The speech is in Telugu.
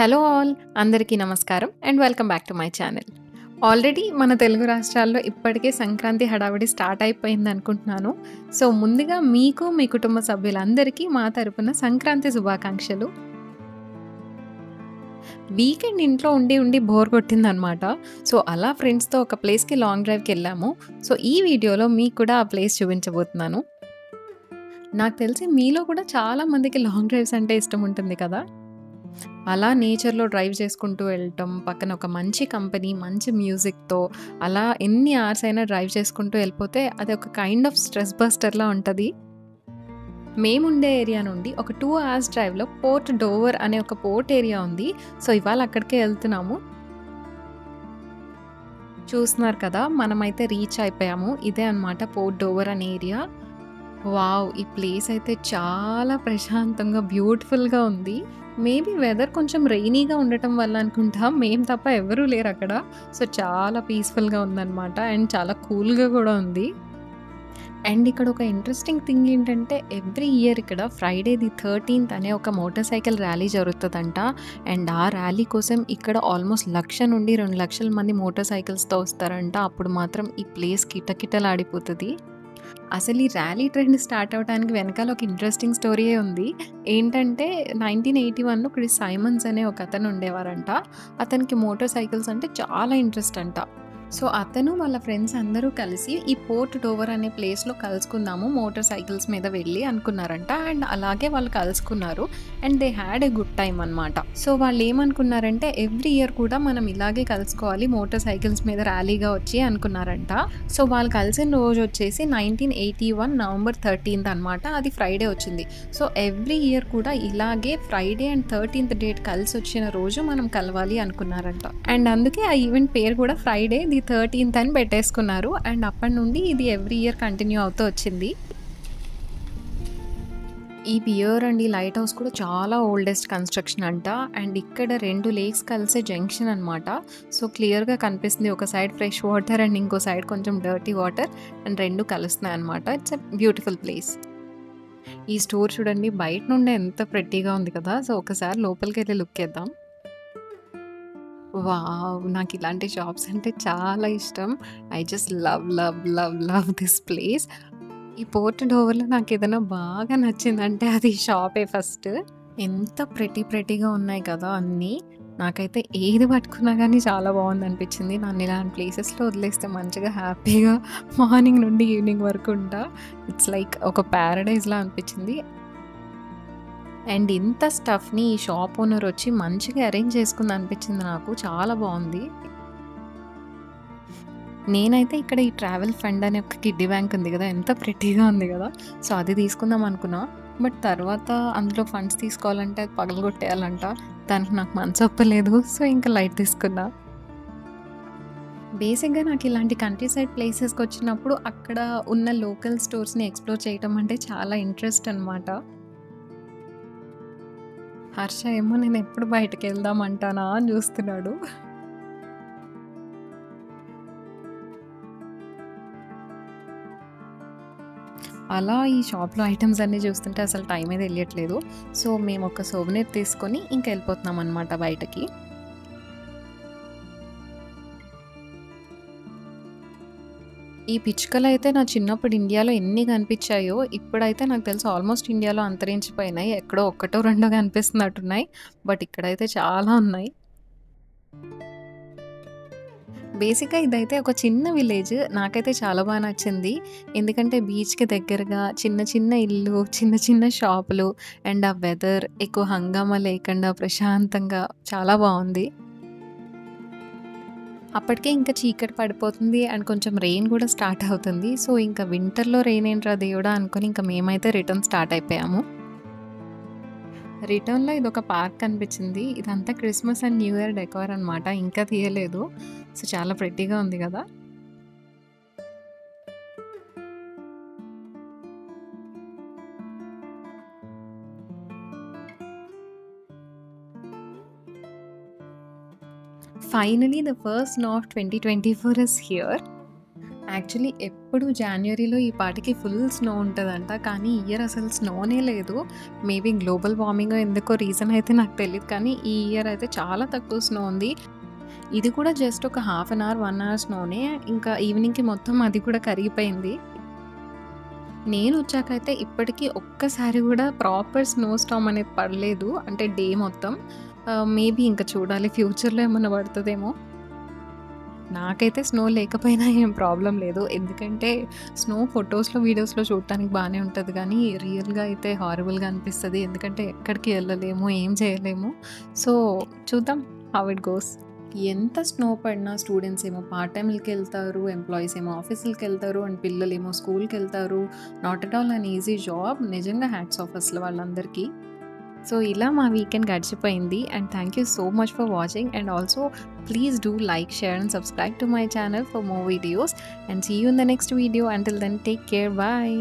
హలో ఆల్ అందరికీ నమస్కారం and welcome back to my channel. Already మన తెలుగు రాష్ట్రాల్లో ఇప్పటికే సంక్రాంతి హడావిడి స్టార్ట్ అయిపోయింది అనుకుంటున్నాను. సో ముందుగా మీకు మీ కుటుంబ సభ్యులందరికీ మా తరపున సంక్రాంతి శుభాకాంక్షలు. వీకెండ్ ఇంట్లో ఉండి ఉండి బోర్ కొట్టిందనమాట. సో అలా ఫ్రెండ్స్తో ఒక ప్లేస్కి లాంగ్ డ్రైవ్కి వెళ్ళాము. సో ఈ వీడియోలో మీకు కూడా ఆ ప్లేస్ చూపించబోతున్నాను. నాకు తెలిసి మీలో కూడా చాలా మందికి లాంగ్ డ్రైవ్స్ అంటే ఇష్టం ఉంటుంది కదా? అలా నేచర్లో డ్రైవ్ చేసుకుంటూ వెళ్ళటం పక్కన ఒక మంచి కంపెనీ మంచి మ్యూజిక్తో అలా ఎన్ని అవర్స్ అయినా డ్రైవ్ చేసుకుంటూ వెళ్ళిపోతే అది ఒక కైండ్ ఆఫ్ స్ట్రెస్ బస్టర్లా ఉంటుంది. మేముండే ఏరియా నుండి ఒక టూ అవర్స్ డ్రైవ్లో పోర్ట్ డోవర్ అనే ఒక పోర్ట్ ఏరియా ఉంది. సో ఇవాళ అక్కడికే వెళ్తున్నాము. చూస్తున్నారు కదా మనమైతే రీచ్ అయిపోయాము. ఇదే అనమాట పోర్ట్ డోవర్ అనే ఏరియా. వావ్! ఈ ప్లేస్ అయితే చాలా ప్రశాంతంగా బ్యూటిఫుల్గా ఉంది. మేబీ వెదర్ కొంచెం రెయినీగా ఉండటం వల్ల అనుకుంటా. మేము తప్ప ఎవరూ లేరు అక్కడ. సో చాలా పీస్ఫుల్గా ఉందన్నమాట. అండ్ చాలా కూల్గా కూడా ఉంది. అండ్ ఇక్కడ ఒక ఇంట్రెస్టింగ్ థింగ్ ఏంటంటే ఎవ్రీ ఇయర్ ఇక్కడ ఫ్రైడే ది థర్టీన్త్ అనే ఒక మోటార్ సైకిల్ ర్యాలీ జరుగుతుందంట. అండ్ ఆ ర్యాలీ కోసం ఇక్కడ ఆల్మోస్ట్ లక్ష నుండి రెండు లక్షల మంది మోటార్ సైకిల్స్తో వస్తారంట. అప్పుడు మాత్రం ఈ ప్లేస్ కిటకిటలాడిపోతుంది. అసలు ఈ ర్యాలీ ట్రెండ్ స్టార్ట్ అవడానికి వెనకాల ఒక ఇంట్రెస్టింగ్ స్టోరీయే ఉంది. ఏంటంటే నైన్టీన్ ఎయిటీ వన్లో ఇక్కడ సైమన్స్ అనే ఒక అతను ఉండేవారంట. అతనికి మోటార్ సైకిల్స్ అంటే చాలా ఇంట్రెస్ట్ అంట. సో అతను వాళ్ళ ఫ్రెండ్స్ అందరూ కలిసి ఈ పోర్ట్ డోవర్ అనే ప్లేస్లో కలుసుకుందాము మోటార్ సైకిల్స్ మీద వెళ్ళి అనుకున్నారంట. అండ్ అలాగే వాళ్ళు కలుసుకున్నారు. And they had a good time అనమాట సో వాళ్ళు ఏమనుకున్నారంటే ఎవ్రీ ఇయర్ కూడా మనం ఇలాగే కలుసుకోవాలి మోటార్ సైకిల్స్ మీద ర్యాలీగా వచ్చి అనుకున్నారంట. సో వాళ్ళు కలిసిన రోజు వచ్చేసి nineteen eighty one November thirteenth అనమాట అది ఫ్రైడే వచ్చింది. సో ఎవ్రీ ఇయర్ కూడా ఇలాగే ఫ్రైడే అండ్ థర్టీన్త్ డేట్ కలిసి వచ్చిన రోజు మనం కలవాలి అనుకున్నారంట. అండ్ అందుకే ఆ ఈవెంట్ పేరు కూడా ఫ్రైడే ది థర్టీన్త్ అని పెట్టేసుకున్నారు. అండ్ అప్పటి నుండి ఇది ఎవ్రీ ఇయర్ కంటిన్యూ అవుతూ వచ్చింది. ఈ పియర్ అండ్ ఈ లైట్ హౌస్ కూడా చాలా ఓల్డెస్ట్ కన్స్ట్రక్షన్ అంట. అండ్ ఇక్కడ రెండు లేక్స్ కలిసే జంక్షన్ అనమాట సో క్లియర్గా కనిపిస్తుంది. ఒక సైడ్ ఫ్రెష్ వాటర్ అండ్ ఇంకో సైడ్ కొంచెం డర్టీ వాటర్ అండ్ రెండు కలుస్తున్నాయి అనమాట ఇట్స్ ఎ బ్యూటిఫుల్ ప్లేస్. ఈ స్టోర్ చూడండి. బయట నుండి ఎంత ప్రెట్టీగా ఉంది కదా. సో ఒకసారి లోపలికి వెళ్ళి లుక్ చేద్దాం. వావ్! నాకు ఇలాంటి షాప్స్ అంటే చాలా ఇష్టం. I just love love love love this place. ఈ పోర్ట్ డోవర్లో నాకు ఏదైనా బాగా నచ్చిందంటే అది షాపే ఫస్ట్. ఎంత ప్రెటీ ప్రెటీగా ఉన్నాయి కదా అన్నీ. నాకైతే ఏది పట్టుకున్నా కానీ చాలా బాగుంది అనిపించింది నన్ను ఇలాంటి ప్లేసెస్లో వదిలేస్తే మంచిగా హ్యాపీగా మార్నింగ్ నుండి ఈవినింగ్ వరకు ఉంటా. ఇట్స్ లైక్ ఒక ప్యారడైజ్లా అనిపించింది. అండ్ ఇంత స్టఫ్ని ఈ షాప్ ఓనర్ వచ్చి మంచిగా అరేంజ్ చేసుకుంది అనిపించింది నాకు. చాలా బాగుంది. నేనైతే ఇక్కడ ఈ ట్రావెల్ ఫండ్ అనే ఒక కిడ్డీ బ్యాంక్ ఉంది కదా ఎంత ప్రెట్టీగా ఉంది కదా. సో అది తీసుకుందాం అనుకున్నా. బట్ తర్వాత అందులో ఫండ్స్ తీసుకోవాలంటే అది పగలగొట్టేయాలంట. దానికి నాకు మనసు ఒప్పలేదు. సో ఇంకా లైట్ తీసుకున్నా. బేసిక్గా నాకు ఇలాంటి కంట్రీ సైడ్ ప్లేసెస్కి వచ్చినప్పుడు అక్కడ ఉన్న లోకల్ స్టోర్స్ని ఎక్స్ప్లోర్ చేయటం అంటే చాలా ఇంట్రెస్ట్ అనమాట హర్ష ఏమో నేను ఎప్పుడు బయటకు వెళ్దాం అంటానా అని చూస్తున్నాడు. అలా ఈ షాప్లో ఐటమ్స్ అన్నీ చూస్తుంటే అసలు టైం అయితే తెలియట్లేదు. సో మేము ఒక సోవనీర్ తీసుకొని ఇంకా వెళ్ళిపోతున్నాం అనమాట బయటకి. ఈ పిచ్చుకలు అయితే నా చిన్నప్పుడు ఇండియాలో ఎన్ని కనిపించాయో ఇప్పుడైతే నాకు తెలుసు ఆల్మోస్ట్ ఇండియాలో అంతరించిపోయినాయి. ఎక్కడో ఒక్కటో రెండో కనిపిస్తున్నట్టున్నాయి. బట్ ఇక్కడైతే చాలా ఉన్నాయి. బేసిక్గా ఇదైతే ఒక చిన్న విలేజ్. నాకైతే చాలా బాగా నచ్చింది. ఎందుకంటే బీచ్కి దగ్గరగా చిన్న చిన్న ఇల్లు చిన్న చిన్న షాపులు అండ్ ఆ వెదర్ ఎక్కువ హంగామా లేకుండా ప్రశాంతంగా చాలా బాగుంది. అప్పటికే ఇంకా చీకటి పడిపోతుంది అండ్ కొంచెం రెయిన్ కూడా స్టార్ట్ అవుతుంది. సో ఇంకా వింటర్లో రెయిన్ ఏంట్రా దేవుడా అనుకొని ఇంకా మేమైతే రిటర్న్ స్టార్ట్ అయిపోయాము. రిటర్న్లో ఇది ఒక పార్క్ కనిపించింది ఇదంతా Christmas and new year decor అనమాట ఇంకా తీయలేదు. సో చాలా ప్రెట్టీగా ఉంది కదా. Finally the first snow of twenty twenty four is here actually ఎప్పుడు జనవరిలో ఈ పాటికి ఫుల్ స్నో ఉంటుందంట కానీ ఇయర్ అసలు స్నోనే లేదు. మేబీ గ్లోబల్ వార్మింగ్ ఎందుకో రీజన్ అయితే నాకు తెలియదు కానీ ఈ ఇయర్ అయితే చాలా తక్కువ స్నో ఉంది. ఇది కూడా జస్ట్ ఒక half an hour, one hour స్నోనే. ఇంకా ఈవినింగ్‌కి మొత్తం అది కూడా కరిగిపోయింది. నేనొచ్చాకైతే ఇప్పటికీ ఒక్కసారి కూడా ప్రాపర్ స్నో స్టార్మ్ అనేది పడలేదు. అంటే డే మొత్తం. మేబీ ఇంకా చూడాలి ఫ్యూచర్‌లో ఏమన్నా పడుతుందేమో నాకైతే స్నో లేకపోయినా ఏం ప్రాబ్లమ్ లేదు. ఎందుకంటే స్నో ఫోటోస్‌లో, వీడియోస్‌లో చూడటానికి బాగానే ఉంటుంది కానీ రియల్‌గా అయితే హారబుల్‌గా అనిపిస్తుంది ఎందుకంటే ఎక్కడికి వెళ్ళలేము ఏం చేయలేము. సో చూద్దాం హౌ ఇట్ గోస్. ఎంత స్నో పడినా స్టూడెంట్స్ ఏమో పార్ట్ టైంలకి వెళ్తారు ఎంప్లాయీస్ ఏమో ఆఫీసులకెళ్తారు. అండ్ పిల్లలేమో స్కూల్‌కెళ్తారు. Not at all an easy job. నిజంగా హ్యాట్స్ ఆఫ్ అసలు వాళ్ళందరికీ. సో ఇలా మా వీకెండ్ గడిచిపోయింది. And thank you so much for watching. And also please do like, share and subscribe to my channel for more videos. And see you in the next video. Until then take care. Bye